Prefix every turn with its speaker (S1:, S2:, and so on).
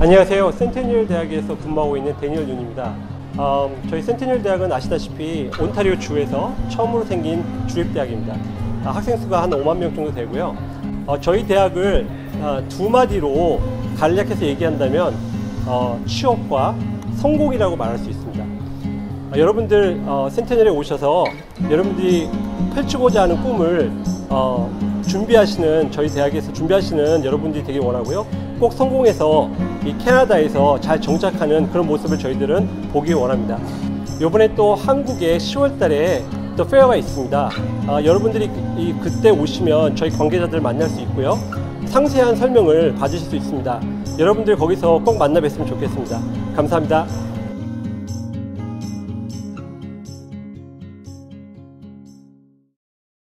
S1: 안녕하세요. 센테니얼 대학에서 근무하고 있는 데니얼 윤입니다. 음, 저희 센테니얼 대학은 아시다시피 온타리오 주에서 처음으로 생긴 주립대학입니다. 아, 학생 수가 한 5만 명 정도 되고요. 어, 저희 대학을 아, 두 마디로 간략해서 얘기한다면 어, 취업과 성공이라고 말할 수 있습니다. 아, 여러분들 어, 센테니얼에 오셔서 여러분들이 펼치고자 하는 꿈을 어, 준비하시는 저희 대학에서 준비하시는 여러분들이 되게 원하고요. 꼭 성공해서 이 캐나다에서 잘 정착하는 그런 모습을 저희들은 보기 원합니다. 이번에 또 한국에 10월달에 또 페어가 있습니다. 아, 여러분들이 그- 이 그때 오시면 저희 관계자들 만날 수 있고요. 상세한 설명을 받으실 수 있습니다. 여러분들 거기서 꼭 만나 뵀으면 좋겠습니다. 감사합니다.